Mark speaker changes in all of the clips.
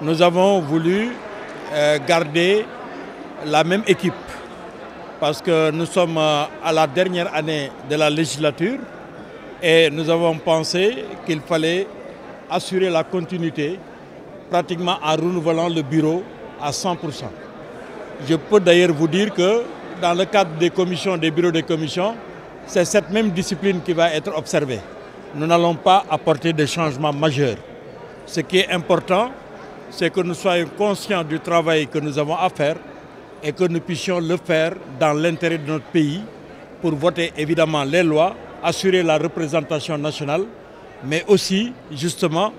Speaker 1: nous avons voulu euh, garder la même équipe parce que nous sommes euh, à la dernière année de la législature et nous avons pensé qu'il fallait assurer la continuité pratiquement en renouvelant le bureau à 100%. Je peux d'ailleurs vous dire que dans le cadre des commissions, des bureaux de commissions, c'est cette même discipline qui va être observée. Nous n'allons pas apporter des changements majeurs. Ce qui est important, c'est que nous soyons conscients du travail que nous avons à faire et que nous puissions le faire dans l'intérêt de notre pays pour voter évidemment les lois, assurer la représentation nationale, mais aussi justement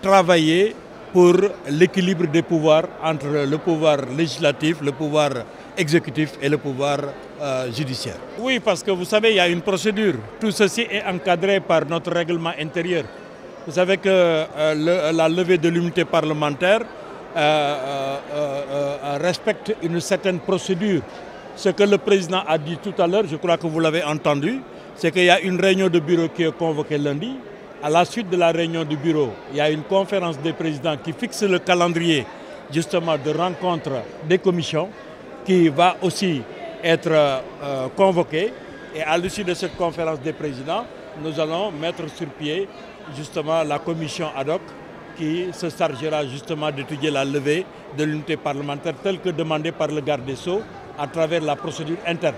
Speaker 1: travailler pour l'équilibre des pouvoirs entre le pouvoir législatif, le pouvoir exécutif et le pouvoir euh, judiciaire. Oui, parce que vous savez, il y a une procédure. Tout ceci est encadré par notre règlement intérieur. Vous savez que euh, la levée de l'unité parlementaire euh, respecte une certaine procédure. Ce que le président a dit tout à l'heure, je crois que vous l'avez entendu, c'est qu'il y a une réunion de bureau qui est convoquée lundi. À la suite de la réunion du bureau, il y a une conférence des présidents qui fixe le calendrier justement de rencontre des commissions qui va aussi être euh, convoquée. Et à l'issue de cette conférence des présidents, nous allons mettre sur pied justement la commission ad hoc qui se chargera justement d'étudier la levée de l'unité parlementaire telle que demandée par le garde des Sceaux à travers la procédure interne.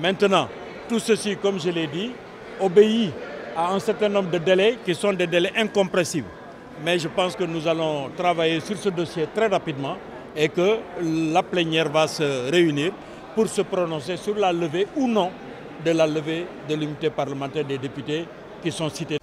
Speaker 1: Maintenant, tout ceci, comme je l'ai dit, obéit à un certain nombre de délais qui sont des délais incompressibles. Mais je pense que nous allons travailler sur ce dossier très rapidement et que la plénière va se réunir pour se prononcer sur la levée ou non de la levée de l'unité parlementaire des députés qui sont cités.